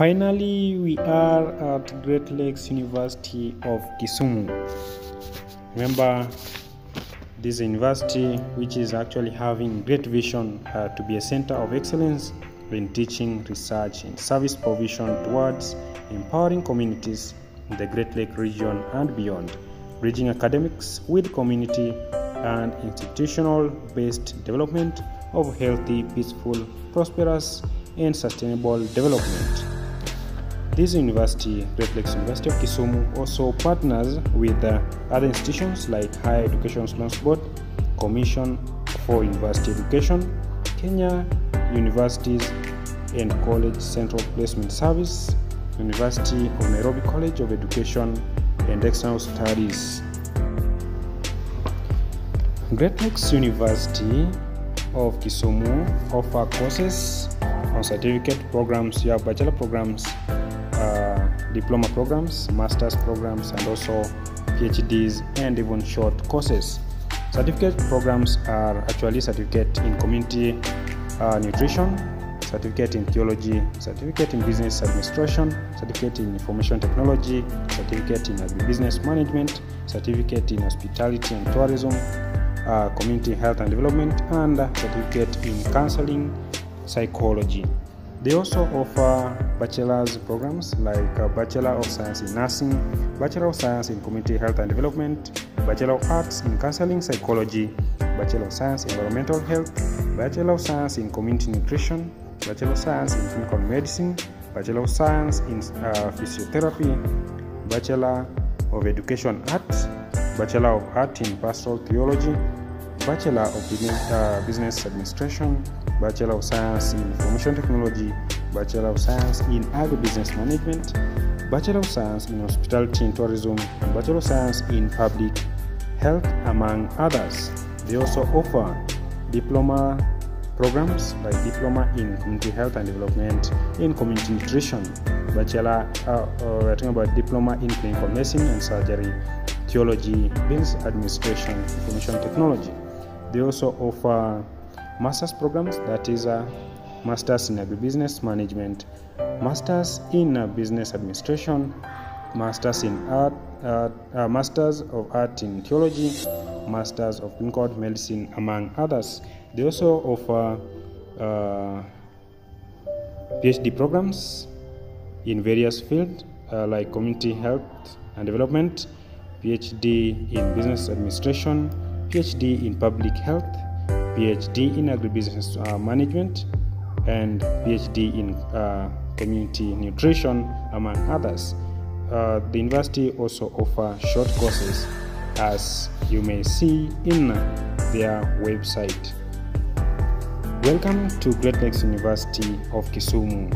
Finally, we are at Great Lakes University of Kisumu. Remember, this university, which is actually having great vision uh, to be a center of excellence in teaching, research, and service provision towards empowering communities in the Great Lake region and beyond, bridging academics with community and institutional based development of healthy, peaceful, prosperous, and sustainable development. This university, Lakes University of Kisumu, also partners with uh, other institutions like Higher Education Loans Board, Commission for University Education, Kenya Universities and College Central Placement Service, University of Nairobi College of Education and External Studies. Great Lakes University of Kisumu offer courses on certificate programs, you have bachelor programs, uh, diploma programs, master's programs, and also PhDs and even short courses. Certificate programs are actually certificate in community uh, nutrition, certificate in theology, certificate in business administration, certificate in information technology, certificate in agribusiness management, certificate in hospitality and tourism, uh, community health and development, and certificate in counseling psychology. They also offer bachelor's programs like uh, Bachelor of Science in Nursing, Bachelor of Science in Community Health and Development, Bachelor of Arts in Counseling Psychology, Bachelor of Science in Environmental Health, Bachelor of Science in Community Nutrition, Bachelor of Science in Clinical Medicine, Bachelor of Science in uh, Physiotherapy, Bachelor of Education Arts, Bachelor of Art in Pastoral Theology, Bachelor of Business, uh, Administration, Bachelor of Science in Information Technology, Bachelor of Science in Agribusiness Management, Bachelor of Science in Hospitality and Tourism, and Bachelor of Science in Public Health, among others. They also offer diploma programs like Diploma in Community Health and Development, in Community Nutrition, Bachelor, uh, uh, talking about Diploma in Clinical Medicine and Surgery, Theology, Business Administration, Information Technology. They also offer master's programs that is a master's in agribusiness management master's in uh, business administration master's in art uh, uh, masters of art in theology masters of clinical medicine among others. They also offer uh, phd programs in various fields uh, like community health and development phd in business administration phd in public health PhD in agribusiness uh, management, and PhD in uh, community nutrition, among others. Uh, the university also offers short courses, as you may see in their website. Welcome to Great Lakes University of Kisumu.